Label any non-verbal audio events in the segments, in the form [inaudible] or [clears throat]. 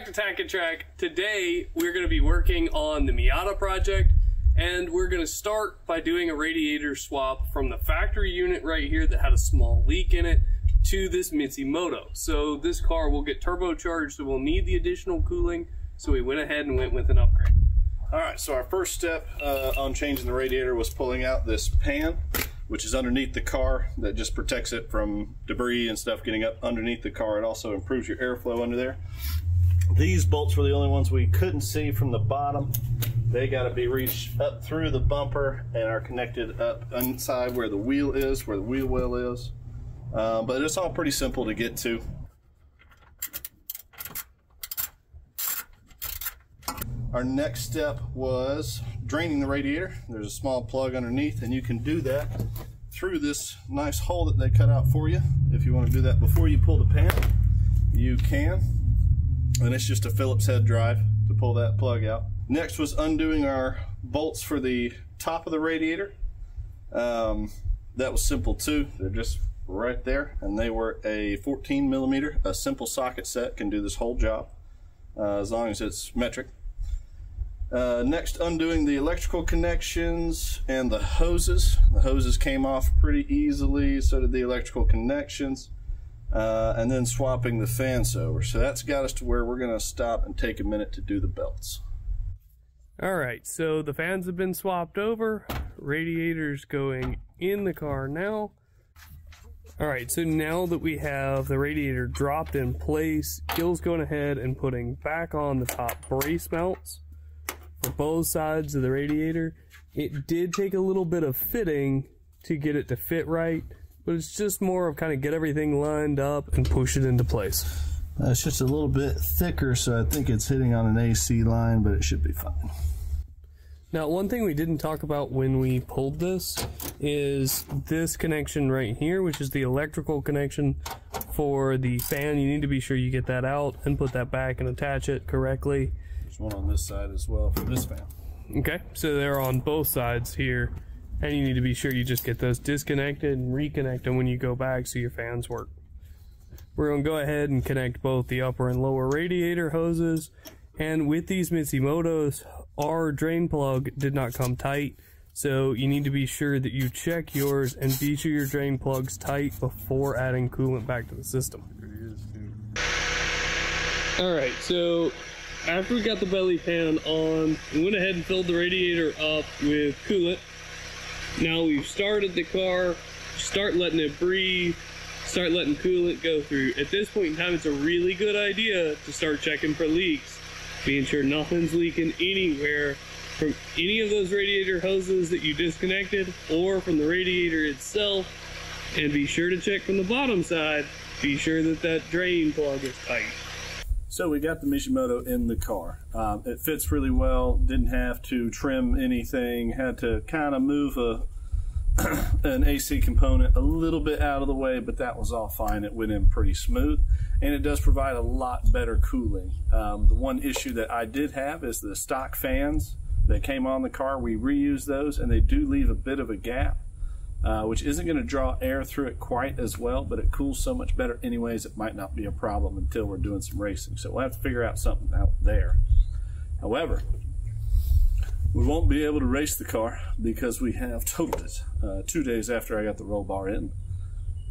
back to Tac N Track. Today we're going to be working on the Miata project and we're going to start by doing a radiator swap from the factory unit right here that had a small leak in it to this Moto. So this car will get turbocharged so we'll need the additional cooling so we went ahead and went with an upgrade. All right, so our first step uh, on changing the radiator was pulling out this pan, which is underneath the car that just protects it from debris and stuff getting up underneath the car. It also improves your airflow under there. These bolts were the only ones we couldn't see from the bottom. They got to be reached up through the bumper and are connected up inside where the wheel is, where the wheel well is. Uh, but it's all pretty simple to get to. Our next step was draining the radiator. There's a small plug underneath and you can do that through this nice hole that they cut out for you. If you want to do that before you pull the pan, you can. And it's just a Phillips head drive to pull that plug out. Next was undoing our bolts for the top of the radiator. Um, that was simple too. They're just right there and they were a 14 millimeter. A simple socket set can do this whole job uh, as long as it's metric. Uh, next, undoing the electrical connections and the hoses. The hoses came off pretty easily, so did the electrical connections. Uh, and then swapping the fans over. So that's got us to where we're going to stop and take a minute to do the belts. All right, so the fans have been swapped over. Radiators going in the car now. All right, so now that we have the radiator dropped in place, Gil's going ahead and putting back on the top brace mounts for both sides of the radiator. It did take a little bit of fitting to get it to fit right, but it's just more of kind of get everything lined up and push it into place. Uh, it's just a little bit thicker, so I think it's hitting on an AC line, but it should be fine. Now, one thing we didn't talk about when we pulled this is this connection right here, which is the electrical connection for the fan. You need to be sure you get that out and put that back and attach it correctly. There's one on this side as well for this fan. Okay, so they're on both sides here, and you need to be sure you just get those disconnected and reconnect them when you go back so your fans work. We're going to go ahead and connect both the upper and lower radiator hoses, and with these Motos, our drain plug did not come tight, so you need to be sure that you check yours and be sure your drain plug's tight before adding coolant back to the system. Alright, so after we got the belly pan on, we went ahead and filled the radiator up with coolant. Now we've started the car, start letting it breathe, start letting coolant go through. At this point in time, it's a really good idea to start checking for leaks, being sure nothing's leaking anywhere from any of those radiator hoses that you disconnected or from the radiator itself. And be sure to check from the bottom side, be sure that that drain plug is tight. So we got the Mishimoto in the car. Um, it fits really well. Didn't have to trim anything. Had to kind of move a [clears throat] an AC component a little bit out of the way, but that was all fine. It went in pretty smooth, and it does provide a lot better cooling. Um, the one issue that I did have is the stock fans that came on the car. We reused those, and they do leave a bit of a gap uh, which isn't going to draw air through it quite as well, but it cools so much better anyways, it might not be a problem until we're doing some racing. So we'll have to figure out something out there. However, we won't be able to race the car because we have totaled it. Uh, two days after I got the roll bar in,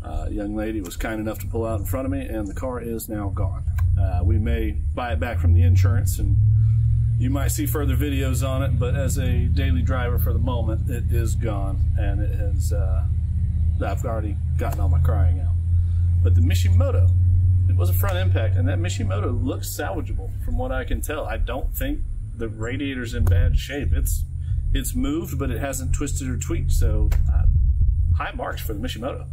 uh, young lady was kind enough to pull out in front of me, and the car is now gone. Uh, we may buy it back from the insurance and you might see further videos on it, but as a daily driver for the moment, it is gone, and it has. Uh, I've already gotten all my crying out. But the Mishimoto, it was a front impact, and that Mishimoto looks salvageable from what I can tell. I don't think the radiator's in bad shape. It's it's moved, but it hasn't twisted or tweaked. So uh, high marks for the Mishimoto.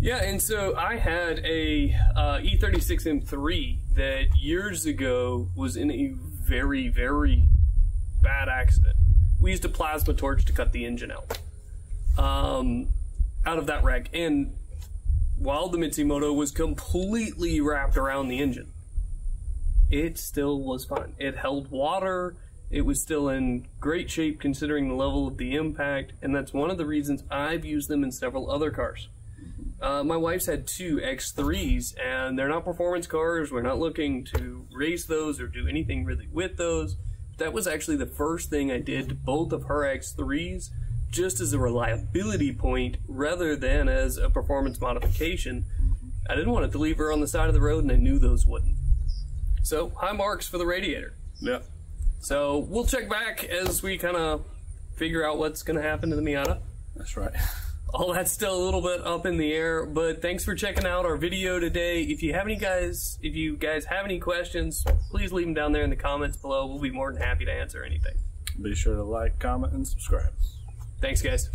Yeah, and so I had a uh, E36 M3 that years ago was in a very, very bad accident. We used a plasma torch to cut the engine out. Um, out of that wreck. And while the Mishimoto was completely wrapped around the engine, it still was fine. It held water. It was still in great shape considering the level of the impact. And that's one of the reasons I've used them in several other cars. Uh, my wife's had two X3s, and they're not performance cars. We're not looking to race those or do anything really with those. That was actually the first thing I did to both of her X3s, just as a reliability point rather than as a performance modification. I didn't want it to leave her on the side of the road, and I knew those wouldn't. So, high marks for the radiator. Yep. So, we'll check back as we kind of figure out what's going to happen to the Miata. That's right. All that's still a little bit up in the air but thanks for checking out our video today. If you have any guys if you guys have any questions please leave them down there in the comments below. We'll be more than happy to answer anything. Be sure to like, comment, and subscribe. thanks guys